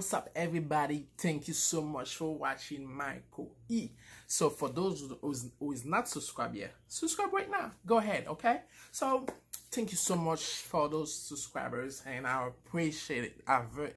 what's up everybody? Thank you so much for watching michael e. So for those who is not subscribed yet subscribe right now. Go ahead okay? So thank you so much for those subscribers and i appreciate it. I very